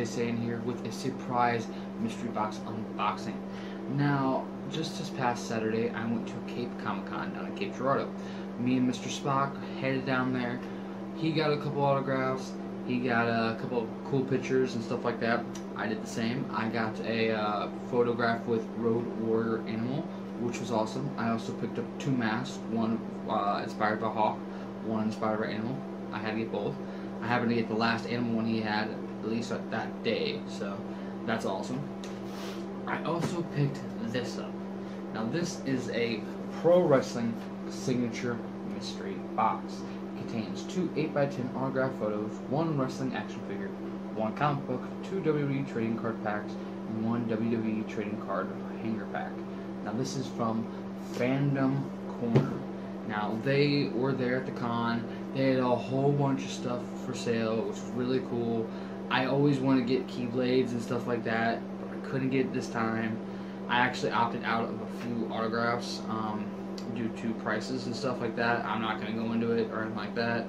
JSA in here with a surprise mystery box unboxing. Now, just this past Saturday, I went to Cape Comic Con down in Cape Girardeau. Me and Mr. Spock headed down there. He got a couple autographs. He got a couple cool pictures and stuff like that. I did the same. I got a uh, photograph with Road Warrior Animal, which was awesome. I also picked up two masks, one uh, inspired by Hawk, one inspired by Animal. I had to get both. I happened to get the last Animal one he had, at least that day, so that's awesome. I also picked this up. Now this is a pro wrestling signature mystery box. It contains two 8x10 autograph photos, one wrestling action figure, one comic book, two WWE trading card packs, and one WWE trading card hanger pack. Now this is from Fandom Corner. Now they were there at the con. They had a whole bunch of stuff for sale. It was really cool. I always want to get keyblades and stuff like that, but I couldn't get it this time. I actually opted out of a few autographs um, due to prices and stuff like that. I'm not going to go into it or anything like that.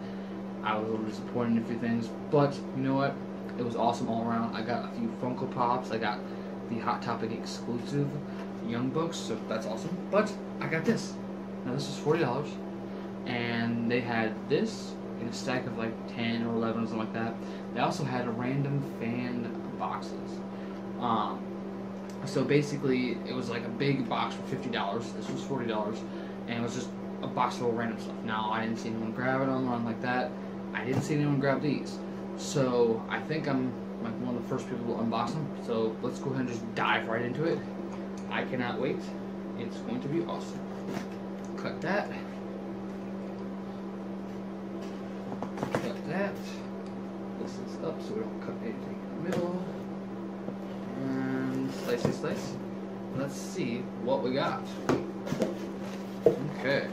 I was a little disappointed in a few things, but you know what? It was awesome all around. I got a few Funko Pops. I got the Hot Topic exclusive Young Bucks, so that's awesome. But I got this. Now this is forty dollars, and they had this in a stack of like ten or eleven or something like that. They also had a random fan boxes. Um, so basically, it was like a big box for fifty dollars. This was forty dollars, and it was just a box full of random stuff. Now I didn't see anyone grabbing them or anything like that. I didn't see anyone grab these, so I think I'm like one of the first people to unbox them. So let's go ahead and just dive right into it. I cannot wait. It's going to be awesome. Cut that. Cut that. This is up so we don't cut anything in the middle. And slice, slice, slice. Let's see what we got. Okay.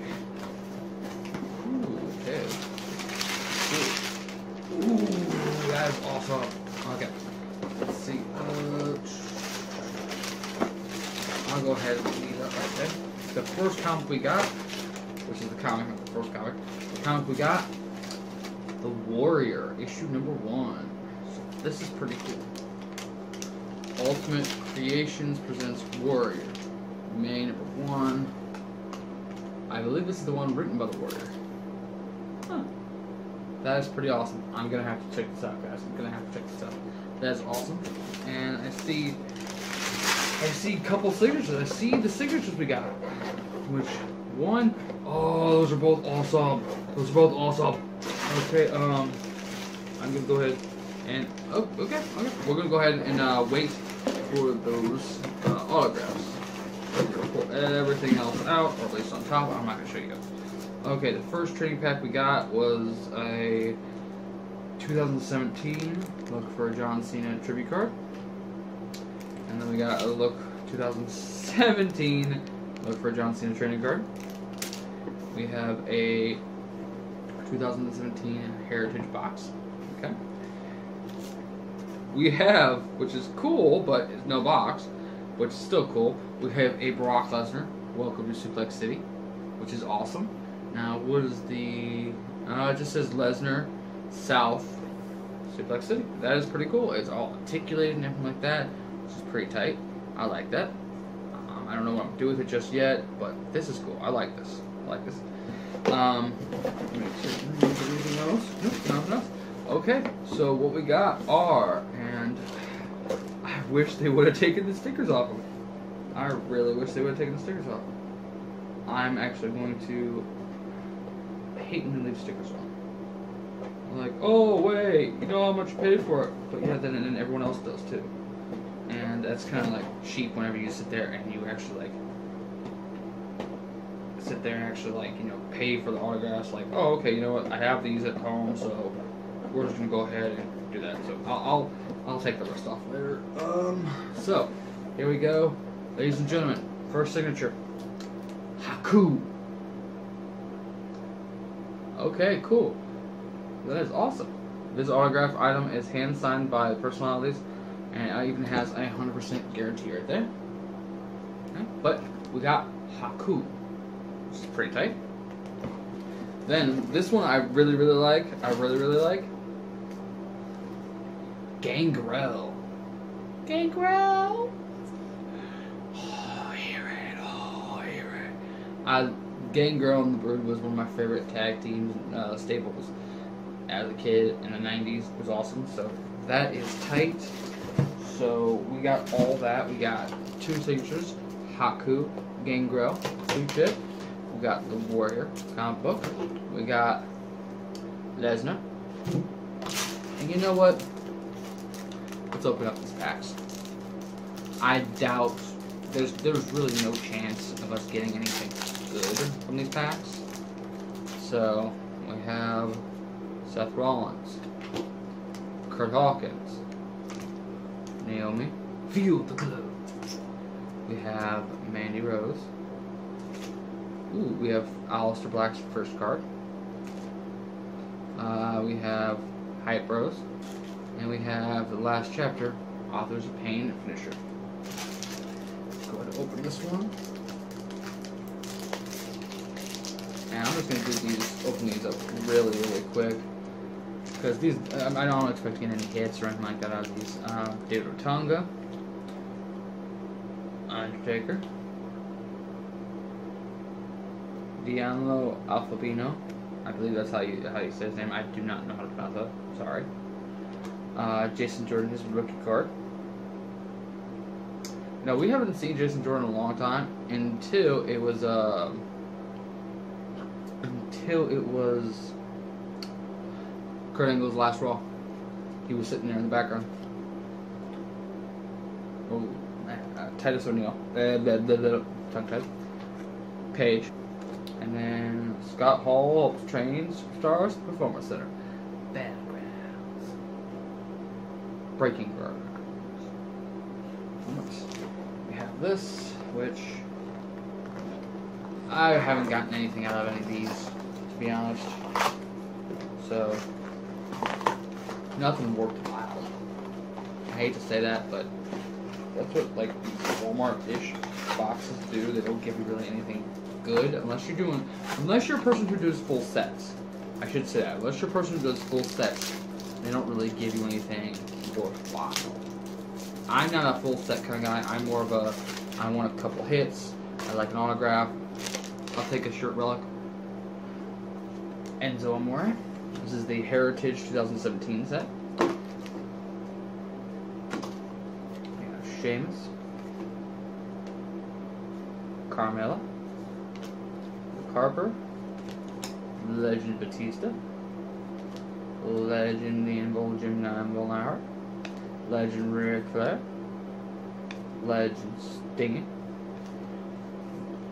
Ooh, okay. Ooh. Ooh, that is awesome. Okay. Let's see. Uh, I'll go ahead and leave that right there. The first comic we got, which is the comic, the first comic, the comic we got, The Warrior, issue number one. So this is pretty cool. Ultimate Creations presents Warrior. May number one. I believe this is the one written by the Warrior. Huh. That is pretty awesome. I'm gonna have to check this out, guys. I'm gonna have to check this out. That is awesome. And I see I see a couple signatures. I see the signatures we got. Which one? Oh, those are both awesome. Those are both awesome. Okay, um, I'm gonna go ahead and oh, okay, okay. We're gonna go ahead and uh, wait for those uh, autographs. Pull everything else out, or at least on top. I'm not gonna show you guys. Okay, the first trading pack we got was a 2017. Look for a John Cena tribute card. And then we got a look 2017. Look for a John Cena trading card. We have a 2017 Heritage box. Okay. We have, which is cool, but it's no box, which is still cool. We have a Brock Lesnar. Welcome to Suplex City, which is awesome. Now, what is the? Uh, it just says Lesnar South Suplex City. That is pretty cool. It's all articulated and everything like that, which is pretty tight. I like that. Um, I don't know what I'm doing with it just yet, but this is cool. I like this. I like this. Um, anything else? Nope, nothing else. Okay, so what we got are, and I wish they would have taken the stickers off. I really wish they would have taken the stickers off. I'm actually going to hate when they leave stickers on. Like, oh wait, you know how much you paid for it, but yeah, then and then everyone else does too, and that's kind of like cheap whenever you sit there and you actually like sit there and actually like you know pay for the autographs. Like, oh okay, you know what, I have these at home, so we're just gonna go ahead and do that. So I'll I'll, I'll take the rest off later. Um, so here we go, ladies and gentlemen. First signature, Haku. Okay, cool. That is awesome. This autograph item is hand signed by the personalities, and it even has a 100% guarantee right there. Okay. But we got Haku, which is pretty tight. Then this one I really really like. I really really like. Gangrel. Gangrel. Oh, hear it, oh, hear it. I, Gangrel and the Brood was one of my favorite tag teams uh, staples as a kid in the 90s. It was awesome. So that is tight. So we got all that. We got two signatures, Haku, Gangrel, Blue Chip. We got the Warrior comic book. We got Lesnar. And you know what? Let's open up these packs. I doubt there's there's really no chance of us getting anything good from these packs. So we have Seth Rollins, Kurt Hawkins, Naomi, Feel the Glow. We have Mandy Rose. Ooh, we have Aleister Black's first card. Uh, we have Hype Bros. And we have the last chapter, Authors of Pain Finisher. Let's go ahead and open this one. And I'm just going to do these, open these up really, really quick. Because these, I don't expect to get any hits or anything like that out of these. Uh, David Otunga. Undertaker. Dianlo Alfabino. I believe that's how you how you say his name. I do not know how to pronounce that. Sorry. Uh, Jason Jordan is rookie card. No, we haven't seen Jason Jordan in a long time until it was uh, until it was Kurt Angle's last Raw. He was sitting there in the background. Oh, uh, Titus O'Neil. Uh, the, the, the, tongue tied. Paige. And then Scott Hall trains Stars Performance Center. Battlegrounds. Breaking Ground. We have this, which I haven't gotten anything out of any of these, to be honest. So, nothing worthwhile. I hate to say that, but that's what like Walmart-ish boxes do. They don't give you really anything good unless you're doing unless you're a person who does full sets. I should say that. Unless you're a person who does full sets, they don't really give you anything worthwhile. I'm not a full set kind of guy. I'm more of a I want a couple hits. I like an autograph. I'll take a shirt relic. Enzo Amore. This is the Heritage 2017 set. We have Harper, Legend Batista, Legend the Invisible Jim Neidhart, Legend Ric Flair, Legend Sting,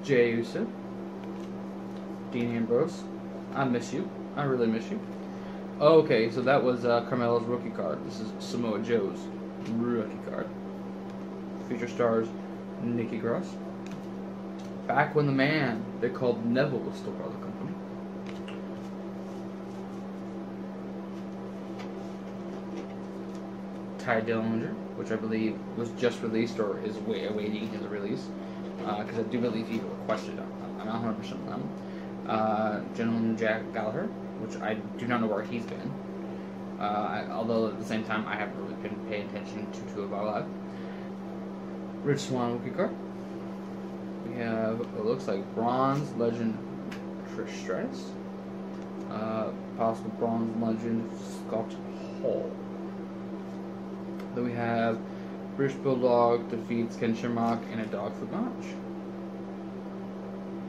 Jay Uso, Dean Ambrose. I miss you. I really miss you. Okay, so that was uh, Carmella's rookie card. This is Samoa Joe's rookie card. Feature stars Nikki Cross. Back when the man they called Neville was still part of the company. Tye Dillinger, which I believe was just released or is awaiting his release, because uh, I do believe he requested it. I'm not 100% on them. Uh, Gentleman Jack Gallagher, which I do not know where he's been. Uh, I, although at the same time, I haven't really been paying attention to 205 Live. Rich Swann rookie card. We have, it looks like bronze legend Trish Stratus. Uh, possible bronze legend Scott Hall. Then we have British Bulldog defeats Ken Shamrock in a dog food match.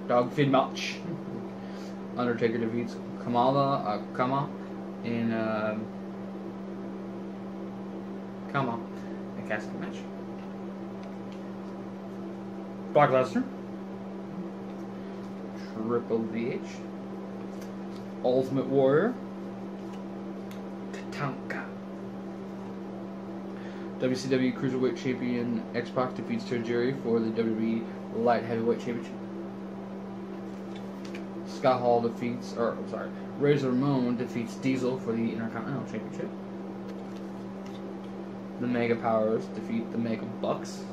Dog food match. Undertaker defeats Kamala, uh, Kama in, uh, Kama, a casket match. Brock Lesnar. Triple H. Ultimate Warrior. Tatanka. WCW Cruiserweight Champion X-Pac defeats Tajiri for the WWE Light Heavyweight Championship. Scott Hall defeats, or I'm sorry, Razor Ramon defeats Diesel for the Intercontinental Championship. The Mega Powers defeat the Mega Bucks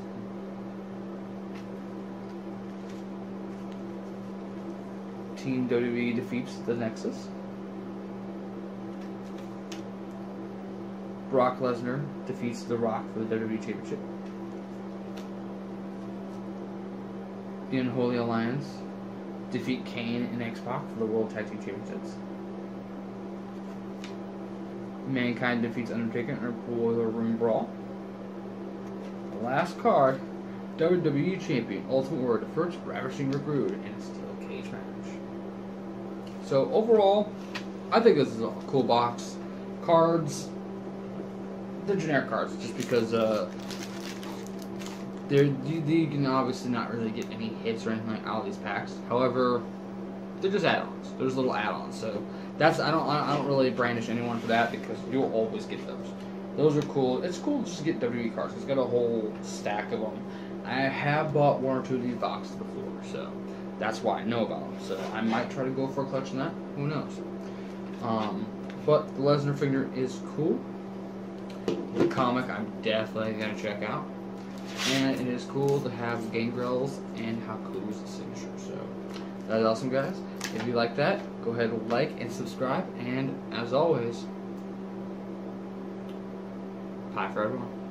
Team WWE defeats the Nexus. Brock Lesnar defeats The Rock for the WWE Championship. The Unholy Alliance defeat Kane and X Pac for the World Tag Team Championships. Mankind defeats Undertaker in a Boiler Room Brawl. The last card, WWE Champion Ultimate Warrior defeats Ravishing Rick Rude in a steel cage match. So overall, I think this is a cool box. Cards, they're generic cards, just because uh, they're you, you can obviously not really get any hits or anything like out of these packs. However, they're just add-ons. There's little add-ons, so that's I don't I don't really brandish anyone for that because you'll always get those. Those are cool. It's cool just to get WWE cards. It's got a whole stack of them. I have bought one or two of these boxes before, so that's why I know about. So I might try to go for a clutch of that. Who knows? Um, but the Lesnar figure is cool. The comic I'm definitely gonna check out. And it is cool to have Gangrel's and Haku's signature. So that is awesome, guys. If you like that, go ahead and like and subscribe. And as always, pie for everyone.